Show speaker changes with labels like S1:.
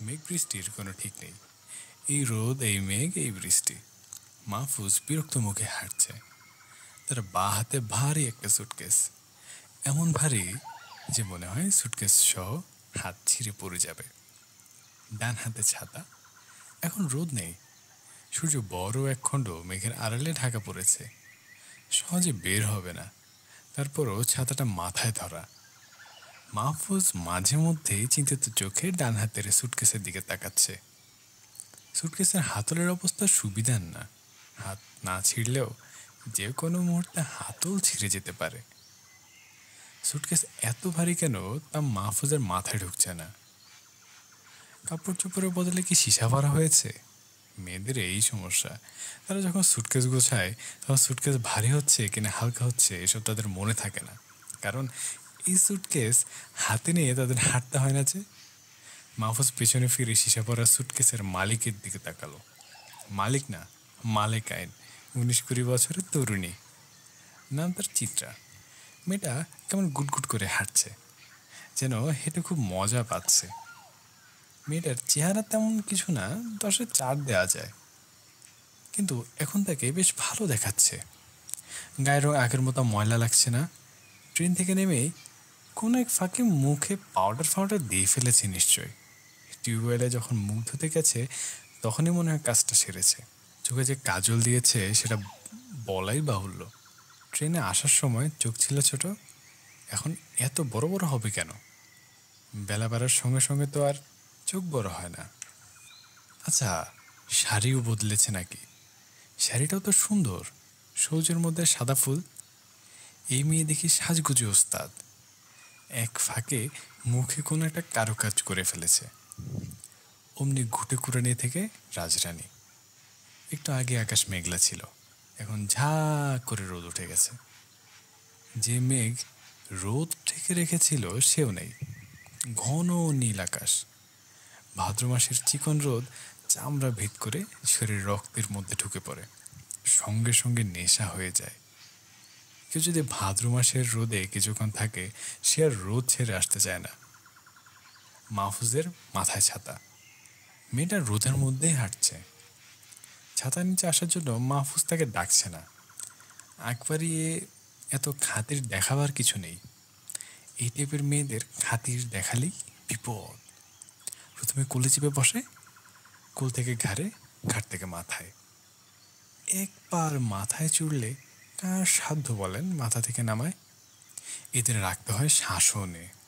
S1: মেঘ বৃষ্টির কোনো ঠিক নেই। এই রোদ, এই মেঘ, এই বৃষ্টি। মাহফুজ বিরক্ত মুখে হাঁটছে। তার বা হাতে ভারী একটা সুটকেস এমন ভারী যে মনে হয় সুটকেস সহ হাত ছিঁড়ে পড়ে যাবে। ডান হাতে ছাতা। এখন রোদ নেই। সূর্য বড় এক খণ্ড মেঘের আড়ালে ঢাকা পড়েছে। সহজে বের হবে না। তারপরও ছাতাটা মাথায় ধরা। মাহফুজ মাঝে মধ্যে চিন্তিত চোখে ডান হাতের সুটকেসের দিকে তাকাচ্ছে। সুটকেসের হাতলের অবস্থা সুবিধার না। হাত না ছিঁড়লেও যে কোনো মুহূর্তে হাতল ছিঁড়ে যেতে পারে। সুটকেস এত ভারী কেন তা মাহফুজের মাথায় ঢুকছে না। কাপড় চোপড়ের বদলে কি সীসা ভরা হয়েছে? মেয়েদের এই সমস্যা। তারা যখন সুটকেস গোছায়, তখন সুটকেস ভারী হচ্ছে কিনা হালকা হচ্ছে, এসব তাদের মনে থাকে না। কারণ এই সুটকেস হাতে নিয়ে তাদের হাঁটতে হয় না যে? মাহফুজ পেছনে ফিরে সীসা পরা সুটকেসের মালিকের দিকে তাকালো। মালিক না, মালিক আইন, উনিশ কুড়ি বছরের তরুণী। নাম তার চিত্রা। মেয়েটা কেমন গুটগুট করে হাঁটছে, যেন হেঁটে খুব মজা পাচ্ছে। মেয়েটার চেহারা তেমন কিছু না, দশে চার দেওয়া যায়। কিন্তু এখন তাকে বেশ ভালো দেখাচ্ছে। গায়ের রং আগের মতো ময়লা লাগছে না। ট্রেন থেকে নেমেই কোনো এক ফাঁকে মুখে পাউডার ফাউডার দিয়ে ফেলেছে নিশ্চয়ই। টিউবওয়েলে যখন মুখ ধুতে গেছে, তখনই মনে হয় কাজটা সেরেছে। চোখে যে কাজল দিয়েছে, সেটা বলাই বাহুল্য। ট্রেনে আসার সময় চোখ ছিল ছোট। এখন এত বড় বড় হবে কেন? বেলা বাড়ার সঙ্গে সঙ্গে তো আর চোখ বড় হয় না। আচ্ছা শাড়িও বদলেছে নাকি? শাড়িটাও তো সুন্দর। সৌজের মধ্যে সাদা ফুল। এই মেয়ে দেখি সাজগুজে ওস্তাদ। এক ফাঁকে মুখে কোনো একটা কারুকাজ করে ফেলেছে। অমনি ঘুটে কুড়ানি থেকে রাজরানী। একটু আগে আকাশ মেঘলা ছিল। এখন ঝা করে রোদ উঠে গেছে। যে মেঘ রোদ ঠেকে রেখেছিল সেও নেই। ঘন নীল আকাশ। ভাদ্র মাসের চিকন রোদ চামড়া ভেদ করে শরীর রক্তের মধ্যে ঢুকে পড়ে। সঙ্গে সঙ্গে নেশা হয়ে যায়। কেউ যদি ভাদ্র মাসের রোদে কিছুক্ষণ থাকে, সে আর রোদ ছেড়ে আসতে চায় না। মাহফুজের মাথায় ছাতা। মেয়েটা রোদের মধ্যেই হাঁটছে। ছাতার নিচে আসার জন্য মাহফুজ তাকে ডাকছে না। একবারই এত খাতির দেখাবার কিছু নেই। এই টাইপের মেয়েদের খাতির দেখালেই বিপদ। প্রথমে কোলে চেপে বসে, কোল থেকে ঘাড়ে ঘাট থেকে মাথায়। একবার মাথায় চুড়লে কার সাধ্য বলেন মাথা থেকে নামায়। এদের রাখতে হয় শাসনে।